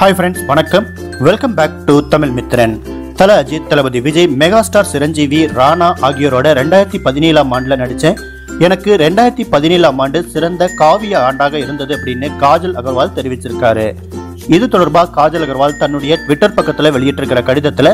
Hi friends வணக்கம். Welcome back to Tamil Mithran Thala Ajith Thalapathy Vijay mega star Chiranjeevi Rana ஆகியோரோட ரெண்டாயிரத்தி பதினேழாம் ஆண்டில் நடித்தேன் எனக்கு ரெண்டாயிரத்தி பதினேழாம் ஆண்டு சிறந்த காவிய ஆண்டாக இருந்தது அப்படின்னு காஜல் அகர்வால் தெரிவிச்சிருக்காரு. இது தொடர்பாக காஜல் அகர்வால் தன்னுடைய ட்விட்டர் பக்கத்தில் வெளியிட்டிருக்கிற கடிதத்தில்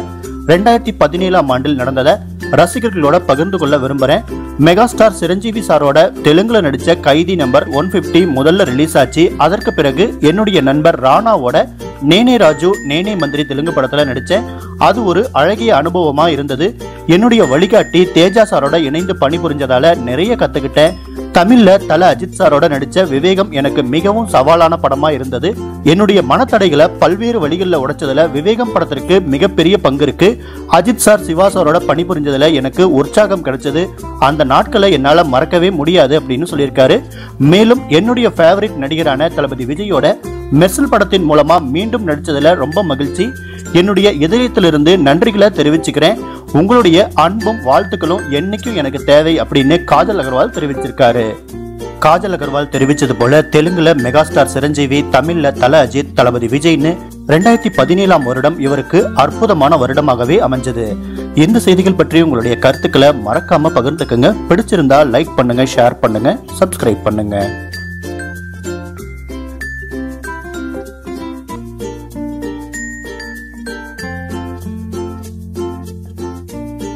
ரெண்டாயிரத்தி பதினேழாம் ஆண்டில் நடந்ததை ரசிகர்களோட பகிர்ந்து கொள்ள விரும்புறேன். மெகாஸ்டார் சிரஞ்சீவி சாரோட தெலுங்குல நடிச்ச கைதி நம்பர் ஒன் பிப்டி முதல்ல ரிலீஸ் ஆச்சு. அதற்கு பிறகு என்னுடைய நண்பர் ராணாவோட நேனே ராஜு நேனே மந்திரி தெலுங்கு படத்துல நடிச்சேன். அது ஒரு அழகிய அனுபவமா இருந்தது. என்னுடைய வழிகாட்டி தேஜா சாரோட இணைந்து பணிபுரிஞ்சதால நிறைய கத்துக்கிட்டேன். தமிழ்ல தல அஜித் சாரோட நடிச்ச விவேகம் எனக்கு மிகவும் சவாலான படமா இருந்தது. என்னுடைய மனத்தடைகளை பல்வேறு வழிகளில் உடைச்சதுல விவேகம் படத்திற்கு மிகப்பெரிய பங்கு இருக்கு. அஜித் சார் சிவா சாரோட பணிபுரிஞ்சதுல எனக்கு உற்சாகம் கிடைச்சது. அந்த நாட்களை என்னால மறக்கவே முடியாது அப்படின்னு சொல்லியிருக்காரு. மேலும் என்னுடைய ஃபேவரட் நடிகரான தளபதி விஜயோட மெர்சல் படத்தின் மூலமா மீண்டும் நடிச்சதுல ரொம்ப மகிழ்ச்சி. என்னுடைய இதயத்திலிருந்து நன்றிகளை தெரிவிச்சுக்கிறேன். உங்களுடைய அன்பும் வாழ்த்துக்களும் என்னைக்கும் எனக்கு தேவை அப்படின்னு காஜல் அகர்வால் தெரிவிச்சிருக்காரு. காஜல் அகர்வால் தெரிவித்தது போல தெலுங்குல மெகாஸ்டார் சிரஞ்சீவி தமிழ்ல தல அஜித் தளபதி விஜய்னு ரெண்டாயிரத்தி பதினேழாம் வருடம் இவருக்கு அற்புதமான வருடமாகவே அமைஞ்சது. இந்த செய்திகள் பற்றி உங்களுடைய கருத்துக்களை மறக்காம பகிர்ந்துக்குங்க. பிடிச்சிருந்தா லைக் பண்ணுங்க ஷேர் பண்ணுங்க சப்ஸ்கிரைப் பண்ணுங்க.